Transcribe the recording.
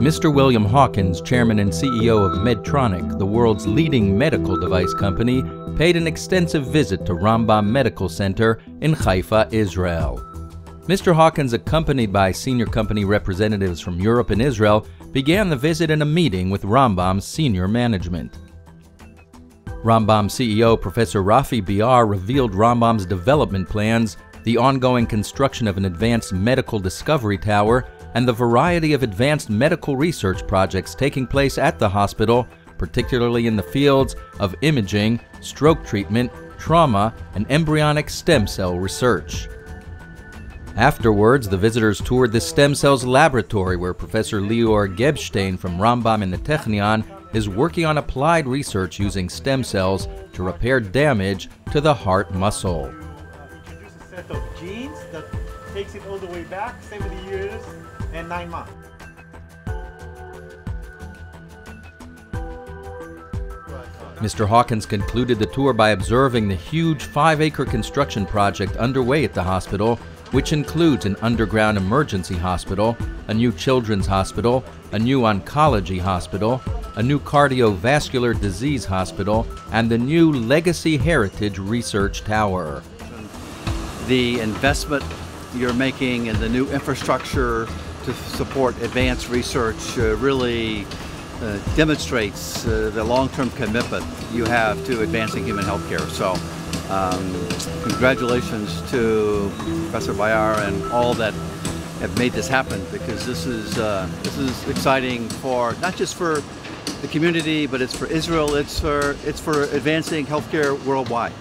Mr. William Hawkins, chairman and CEO of Medtronic, the world's leading medical device company, paid an extensive visit to Rambam Medical Center in Haifa, Israel. Mr. Hawkins, accompanied by senior company representatives from Europe and Israel, began the visit in a meeting with Rambam's senior management. Rambam CEO Professor Rafi Beyar revealed Rambam's development plans, the ongoing construction of an advanced medical discovery tower, and the variety of advanced medical research projects taking place at the hospital, particularly in the fields of imaging, stroke treatment, trauma, and embryonic stem cell research. Afterwards, the visitors toured the stem cells laboratory where Professor Lior Gebstein from Rambam in the Technion is working on applied research using stem cells to repair damage to the heart muscle. Takes it all the way back 70 years and 9 months. Mr. Hawkins concluded the tour by observing the huge five acre construction project underway at the hospital, which includes an underground emergency hospital, a new children's hospital, a new oncology hospital, a new cardiovascular disease hospital, and the new Legacy Heritage Research Tower. The investment you're making and the new infrastructure to support advanced research uh, really uh, demonstrates uh, the long-term commitment you have to advancing human healthcare. So um, congratulations to Professor Beyar and all that have made this happen because this is, uh, this is exciting for, not just for the community, but it's for Israel, it's for, it's for advancing healthcare worldwide.